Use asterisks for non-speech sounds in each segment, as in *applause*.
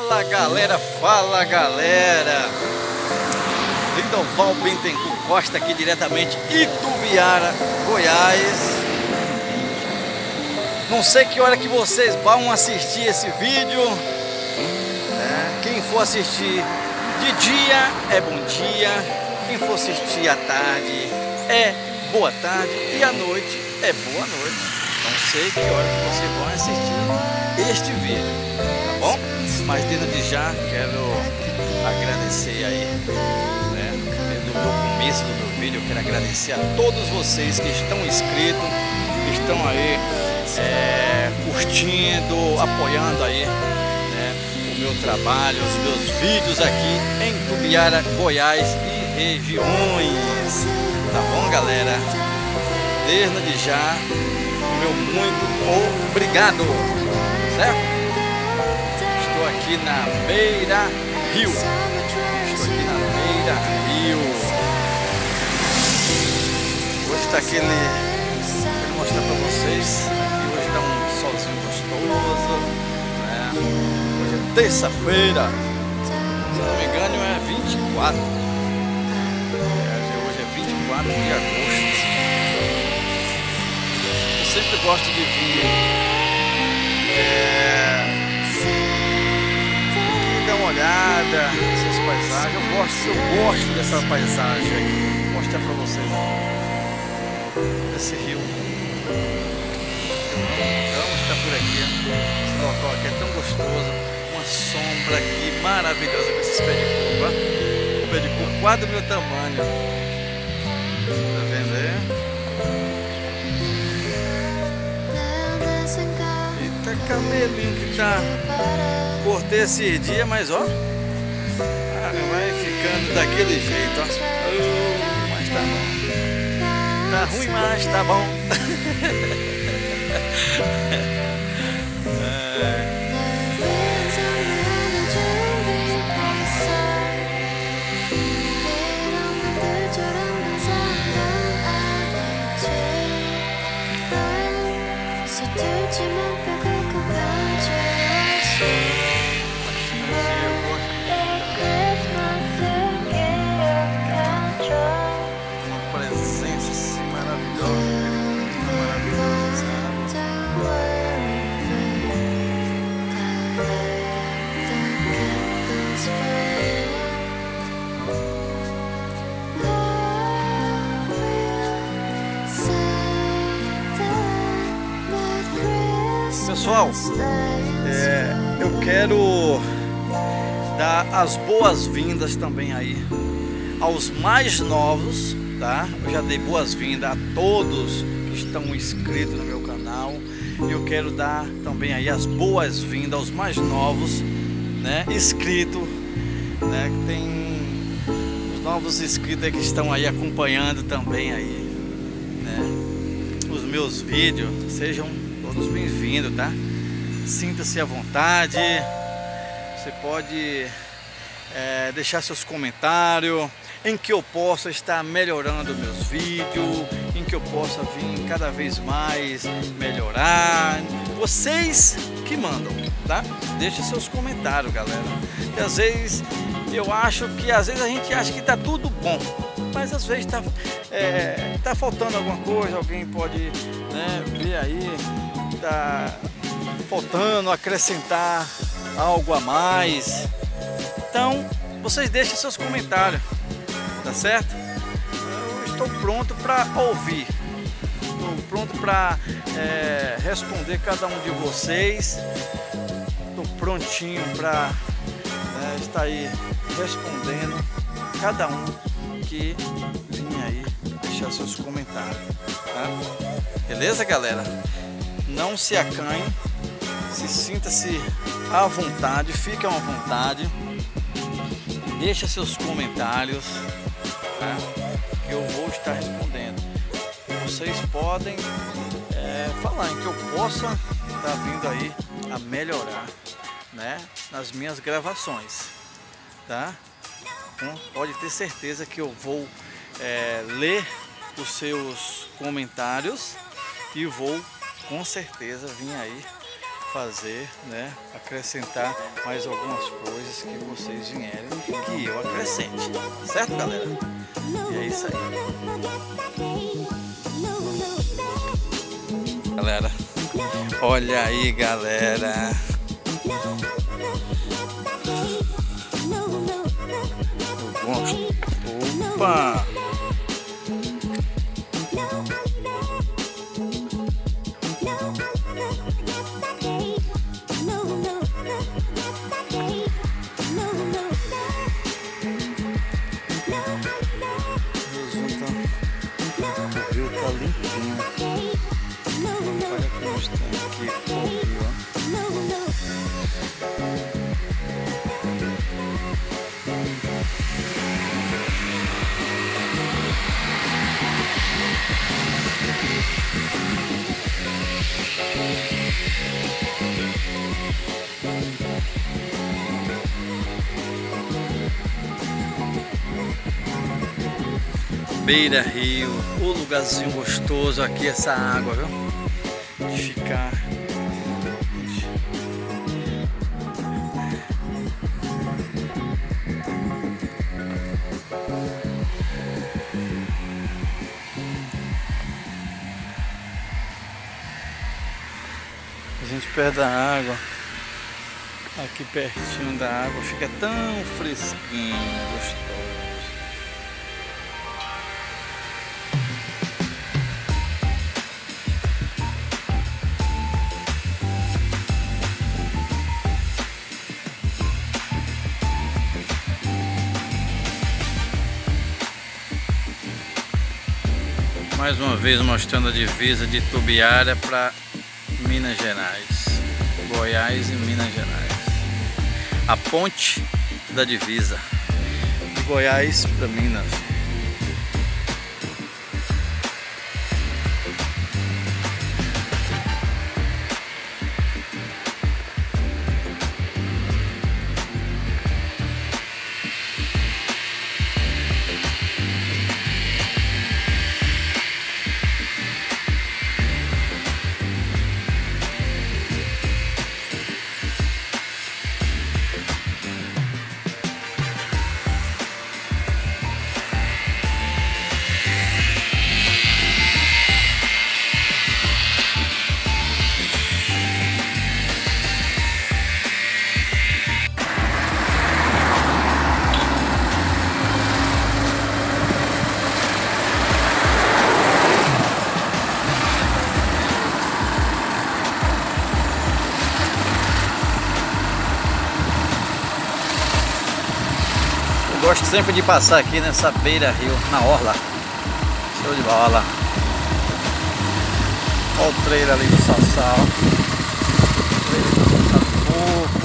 Fala galera, fala galera. Lindoval Bentencourt Costa aqui diretamente Itubiara, Goiás. Não sei que hora que vocês vão assistir esse vídeo né? Quem for assistir de dia é bom dia. Quem for assistir à tarde é boa tarde. E à noite é boa noite. Não sei que hora que vocês vão assistir este vídeo, tá bom? Mas desde já quero agradecer aí, né? Desde o começo do meu vídeo, eu quero agradecer a todos vocês que estão inscritos, que estão aí é, curtindo, apoiando aí né, o meu trabalho, os meus vídeos aqui em Tubiara, Goiás e regiões. Tá bom, galera? Desde já, meu muito obrigado, certo? Aqui na Beira Rio. Estou aqui na Beira Rio. Hoje está aquele. Quero mostrar para vocês. Hoje está um solzinho gostoso. Né? Hoje é terça-feira. Se não me engano é 24. É, hoje é 24 de agosto. Eu sempre gosto de vir. Olhada nessas paisagens. Eu gosto, eu gosto dessa paisagem aqui. Vou mostrar para vocês esse rio. Vamos estar por aqui. Esse local aqui é tão gostoso. Uma sombra aqui maravilhosa com esses pés de coco. Ó. Pé de coco quase do meu tamanho. Camelinho que tá cortei esse dia, mas ó, vai ficando daquele jeito, ó. Oh, mas tá bom. Tá ruim, mas tá bom. *laughs* Pessoal, é, eu quero dar as boas-vindas também aí aos mais novos, tá? Eu já dei boas-vindas a todos que estão inscritos no meu canal. Eu quero dar também aí as boas-vindas aos mais novos, né? Inscritos, né? Que tem os novos inscritos que estão aí acompanhando também aí, né? Os meus vídeos, sejam todos bem-vindos, tá? Sinta-se à vontade. Você pode é, deixar seus comentários em que eu possa estar melhorando meus vídeos, em que eu possa vir cada vez mais melhorar. Vocês que mandam, tá? Deixe seus comentários, galera. E às vezes eu acho que às vezes a gente acha que tá tudo bom, mas às vezes tá, é, tá faltando alguma coisa, alguém pode né, ver aí, tá faltando acrescentar algo a mais. Então, vocês deixem seus comentários, tá certo? Eu estou pronto para ouvir, estou pronto para é, responder cada um de vocês. Estou prontinho para né, estar aí respondendo cada um que vinha aí deixar seus comentários, tá? Beleza, galera? Não se acanhe, se sinta-se à vontade, fiquem à vontade deixa seus comentários tá? que eu vou estar respondendo. Vocês podem é, falar em que eu possa estar vindo aí a melhorar né, nas minhas gravações. Tá? Então, pode ter certeza que eu vou é, ler os seus comentários e vou com certeza vir aí fazer, né? Acrescentar mais algumas coisas que vocês vierem que eu acrescente, certo, galera? E é isso aí. Galera, olha aí, galera. Opa! Beira Rio, o lugarzinho gostoso aqui, essa água, viu? De ficar. A gente perto da água, aqui pertinho da água, fica tão fresquinho, gostoso. Mais uma vez mostrando a divisa de Tubiara para Minas Gerais, Goiás e Minas Gerais. A ponte da divisa de Goiás para Minas. Gosto sempre de passar aqui nessa beira rio, na orla. Show de bola. Olha o trailer ali do Sassal. Trailer do Sassal.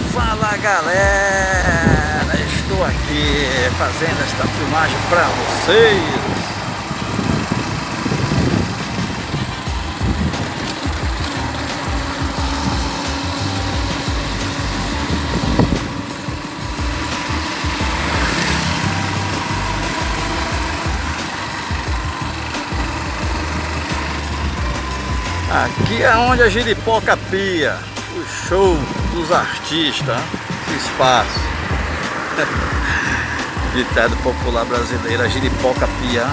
Fala galera, estou aqui fazendo esta filmagem para vocês. Aqui é onde a giripoca pia, o show dos artistas, né? esse espaço. *laughs* Ditado popular brasileiro, a giripoca pia.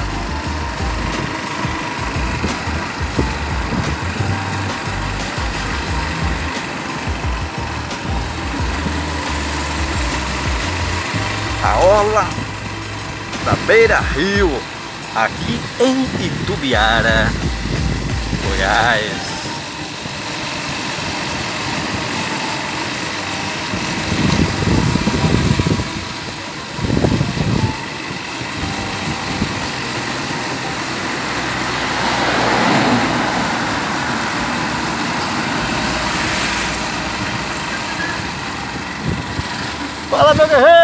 A orla da Beira Rio, aqui em Itubiara, Goiás. った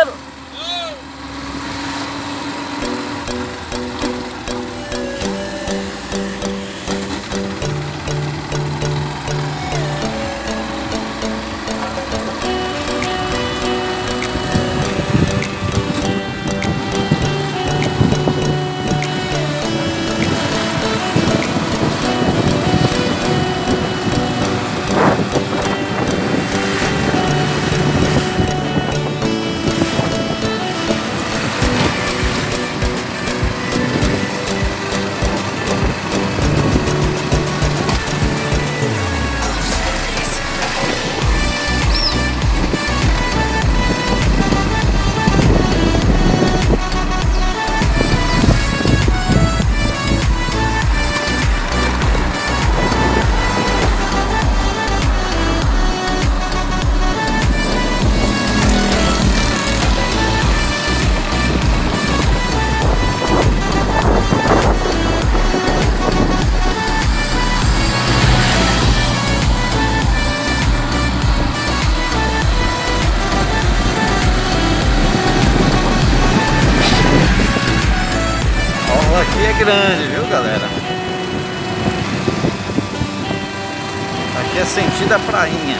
que é sentido a prainha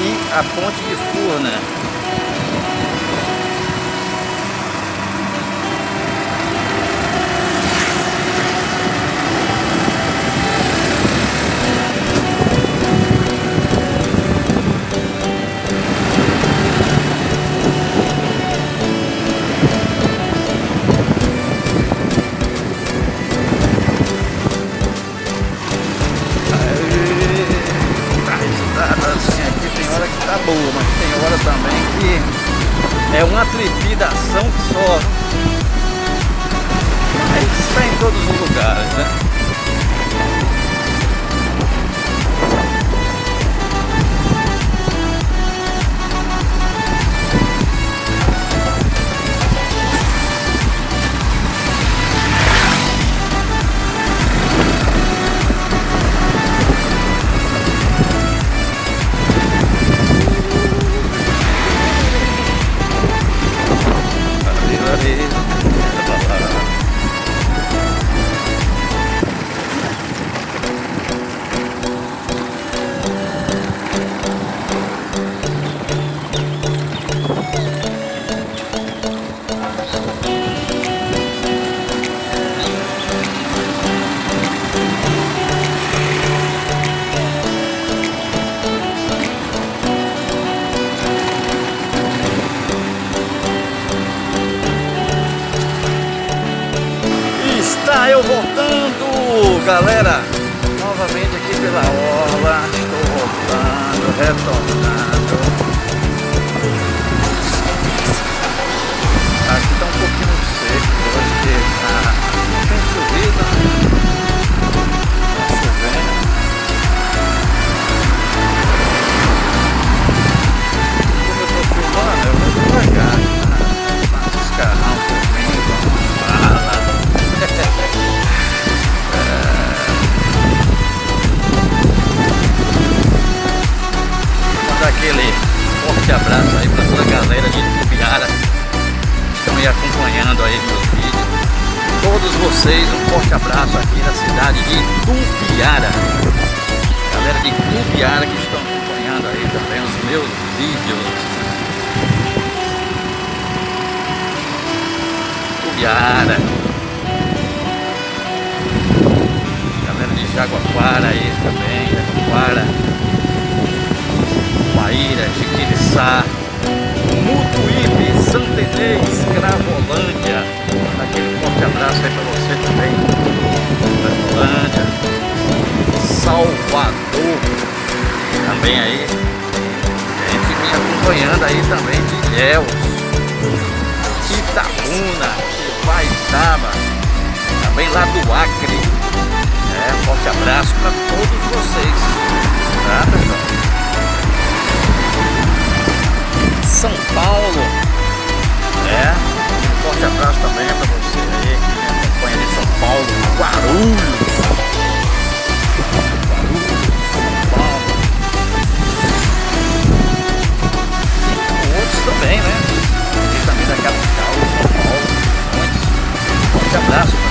e a ponte de Furna. uma trepidação só. Mas está em todos os lugares, né? Guarapiara. Galera de Jaguaquara aí também, Jaguaquara. Guaíra, Jiquiriçá, Mutuípe, Santenês, Cravolândia. Aquele forte abraço aí pra você também. Cravolândia, Salvador, também aí. Gente me acompanhando aí também de Ilhéus. Itabuna. Ibaitaba. Também lá do Acre. É, forte abraço para todos vocês. Tá, pessoal? São Paulo. É. Forte abraço também para você aí que me acompanha de São Paulo. Guarulhos, Um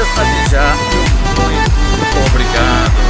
desde já, muito obrigado.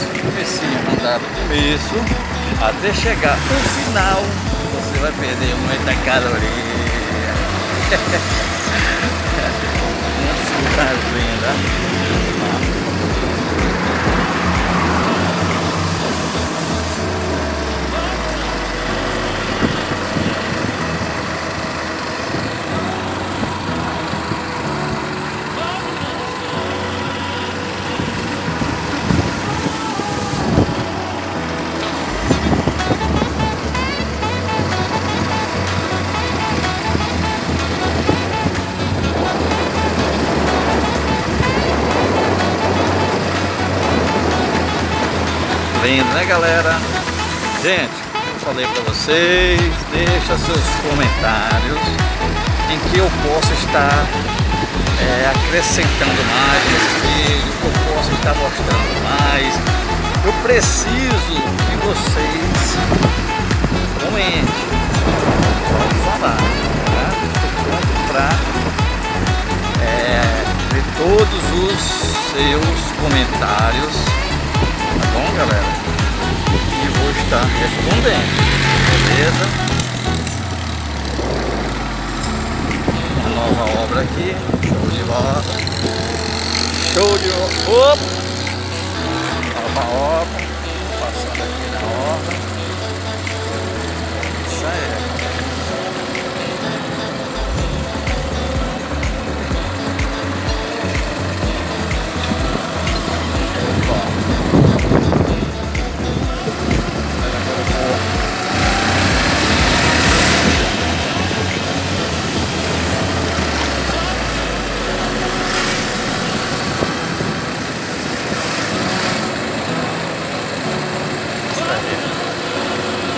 No começo, comecinho, andar do começo até chegar no final. Você vai perder muita caloria. *laughs* Uma linda. Lindo, né galera? Gente, eu falei pra vocês, deixa seus comentários em que eu possa estar é, acrescentando mais nesse vídeo, que eu possa estar mostrando mais. Eu preciso que vocês comentem, pode falar, tá? Para ver todos os seus comentários, tá bom, galera? E vou estar respondendo, beleza? Uma nova obra aqui, show de bola. Show de bola. Nova obra, passando aqui na obra.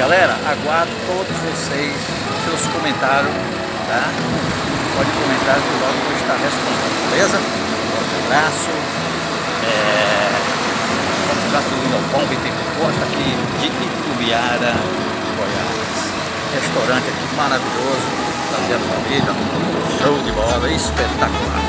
Galera, aguardo todos vocês, seus comentários, tá? Pode comentar que logo vou estar respondendo, beleza? Um abraço. É... Um abraço do que tem porta aqui de Itubiara, Goiás. Restaurante aqui maravilhoso, fazer a família, show de bola, espetacular.